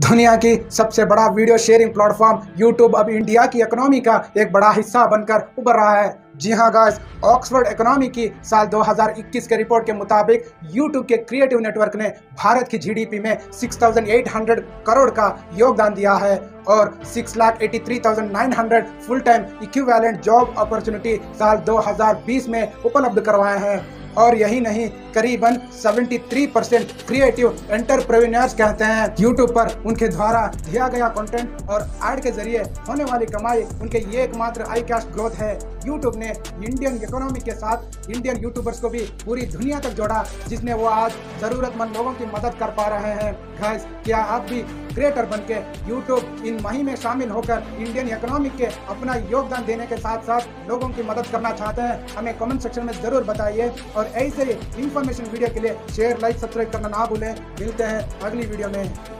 दुनिया की सबसे बड़ा वीडियो शेयरिंग प्लेटफॉर्म यूट्यूब अब इंडिया की इकोनॉमी का एक बड़ा हिस्सा बनकर उभर रहा है। जी हाँ गाइस ऑक्सफोर्ड इकोनॉमी की साल 2021 के रिपोर्ट के मुताबिक यूट्यूब के क्रिएटिव नेटवर्क ने भारत की जीडीपी में 6,800 करोड़ का योगदान दिया है और 6,83,900 full time equivalent job opportunity साल 2020 में उपलब्ध करवाए हैं। और यही नहीं करीबन 73 परसेंट क्रिएटिव एंटरप्रेन्योर्स कहते हैं। यूट्यूब पर उनके द्वारा दिया गया कंटेंट और एड के ज़रिए होने वाली कमाई उनके ये एकमात्र आई कैश ग्रोथ है। यूट्यूब ने इंडियन इकोनॉमी के साथ इंडियन यूट्यूबर्स को भी पूरी दुनिया तक जोड़ा, जिसमें वो आज जरूरतमंद लोगों की मदद कर पा रहे हैं। गैस क्या आप भी क्रिएटर बन के यूट्यूब इन मही में शामिल होकर इंडियन इकोनॉमी के अपना योगदान देने के साथ साथ लोगों की मदद करना चाहते हैं, हमें कमेंट सेक्शन में ज़रूर बताइए। और ऐसे ही इंफॉर्मेशन वीडियो के लिए शेयर लाइक सब्सक्राइब करना ना भूलें। मिलते हैं अगली वीडियो में।